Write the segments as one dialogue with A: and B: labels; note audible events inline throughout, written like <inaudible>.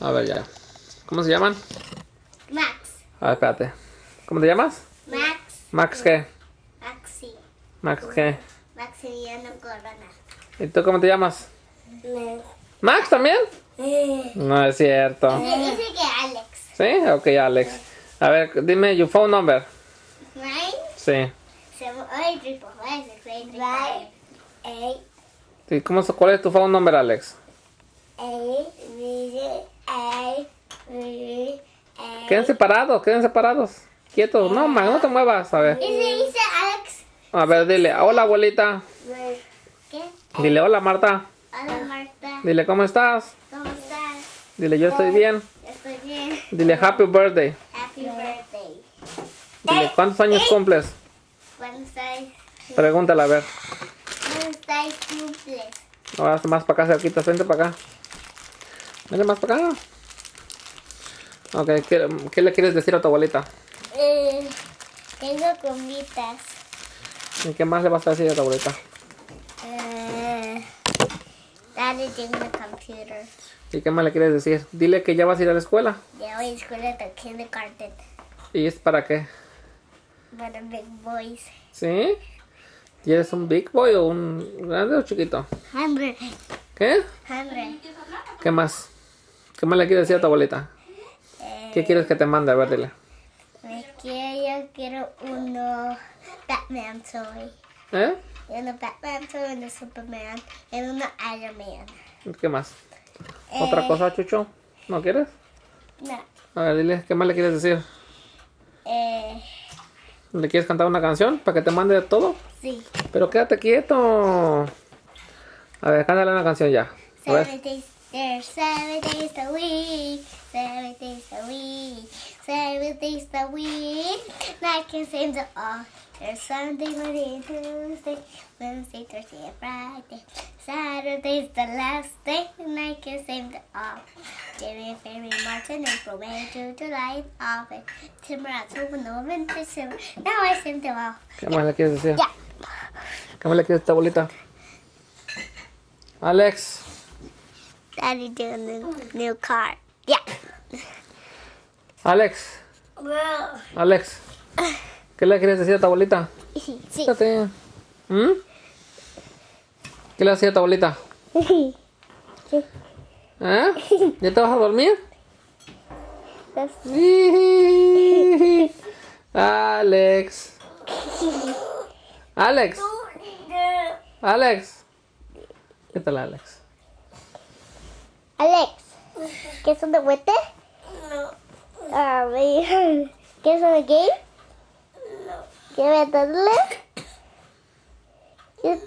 A: A ver, ya. ¿Cómo se llaman?
B: Max.
A: A ver, espérate. ¿Cómo te llamas?
B: Max.
A: Max, ¿qué?
B: Maxi.
A: Max, ¿qué?
B: Maximiliano Corona.
A: ¿Y tú cómo te llamas? ¿Max también? No es cierto.
B: Dice que Alex.
A: ¿Sí? Ok, Alex. A ver, dime your phone number.
B: Nine.
A: Sí.
B: Seven, eight, three, four, five, six, eight, three, five. Eight.
A: ¿Y cómo, ¿Cuál es tu phone number, Alex?
B: Eight. Eight. Eight. Eight. Eight.
A: Queden separados, queden separados. Quietos. No, man, no te muevas. A ver.
B: Y se dice Alex.
A: A ver, dile. Hola, abuelita. Dile, hola, Marta.
B: Hola Marta.
A: Dile, ¿cómo estás?
B: ¿Cómo estás?
A: Dile, yo estoy bien.
B: Estoy bien.
A: Dile, happy birthday.
B: Happy birthday.
A: Dile, ¿cuántos años cumples?
B: ¿Cuándo estás?
A: Pregúntale, a ver. Ahora más para acá, cerquita, vente para acá. Vente más para acá. Ok, ¿qué, qué le quieres decir a tu abuelita?
B: Eh, tengo comitas.
A: ¿Y qué más le vas a decir a tu abuelita?
B: Eh, Daddy tengo computer.
A: ¿Y qué más le quieres decir? Dile que ya vas a ir a la escuela.
B: Ya voy a escuela de kindergarten.
A: ¿Y es para qué?
B: Para big boys.
A: ¿Sí? ¿Y eres un big boy o un grande o chiquito?
B: Hambre.
A: ¿Qué?
B: Hambre.
A: ¿Qué más? ¿Qué más le quieres decir a tu abuelita?
B: Eh,
A: ¿Qué quieres que te mande? A ver, dile.
B: me quiero, yo quiero uno Batman toy.
A: ¿Eh?
B: Uno Batman toy, uno Superman y uno Iron Man.
A: ¿Qué más? ¿Otra
B: Eh,
A: cosa, Chucho? ¿No quieres?
B: No.
A: A ver, dile, ¿qué más le quieres decir?
B: Eh,
A: ¿Le quieres cantar una canción para que te mande todo?
B: sí.
A: Pero quédate quieto. A ver, cántale una canción ya. A ver.
B: There's seven days a week. Seven days a week. Seven days a week. Night can save the all. There's Sunday, Monday, and Tuesday, Wednesday, Thursday, and Friday. Saturday's the last day. Night can save the all. January, February, March, and April, May, June, July, and August. September, October, November, December. Now I saved them all.
A: ¿Qué más le quieres decir?
B: Ya.
A: ¿Qué más le quieres a tu abuelita? Alex.
B: Daddy doing the new car. Yeah.
A: Alex. Alex. ¿Qué le quieres decir a tu abuelita?
B: Sí.
A: Fíjate. ¿Mm? ¿Qué le decía a tu abuelita? ¿Eh? ¿Ya te vas a dormir? <laughs> Alex. Alex. Alex. ¿Qué tal, Alex?
B: Alex, ¿qué son de huete? No. A ver, ¿qué son de game? No. ¿Quieres darle? ¿Qué,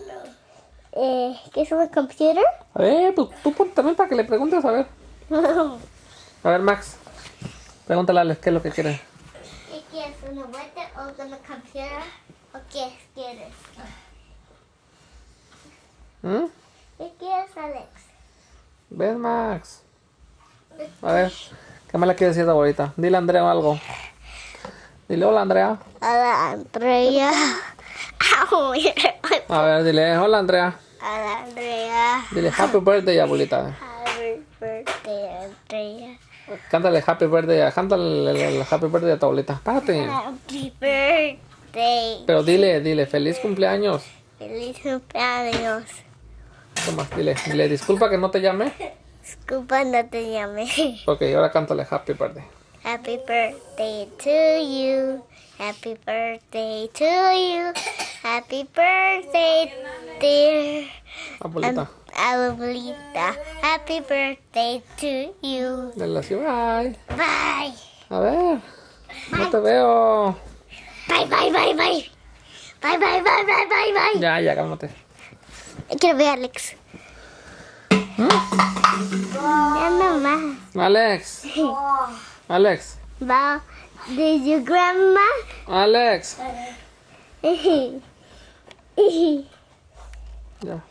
B: eh, ¿Qué son de computer?
A: A ver, pues tú pon también para que le preguntes, a ver. <laughs> A ver, Max. Pregúntale a Alex qué es lo que quiere.
B: ¿Qué quieres? ¿Una huete o una computer? ¿O qué quieres?
A: ¿Mm?
B: ¿Qué quieres, Alex?
A: ¿Ves, Max? A ver, ¿qué más le quieres decir a tu abuelita? Dile a Andrea algo. Dile hola, Andrea.
B: Hola, Andrea.
A: A ver, dile hola, Andrea.
B: Hola, Andrea.
A: Dile happy birthday, abuelita.
B: Happy birthday, Andrea.
A: Cántale happy birthday, cántale el, el happy birthday a tu abuelita. Párate.
B: Happy birthday.
A: Pero dile, dile, feliz cumpleaños.
B: Feliz cumpleaños.
A: Toma, dile, dile, disculpa que no te llame.
B: Disculpa, no te llamé.
A: Ok, ahora cántale happy birthday.
B: Happy birthday to you. Happy birthday to you. Happy birthday, dear
A: Abuelita.
B: abuelita. Happy birthday to you.
A: Dile así, bye.
B: Bye.
A: A ver, no te veo.
B: Bye, bye, bye, bye. Bye, bye, bye, bye, bye, bye.
A: Ya, ya, cálmate.
B: Quiero ver a Alex. Ya no más.
A: Alex. <laughs> Alex.
B: Va. Did your grandma?
A: Alex. <laughs> Ya.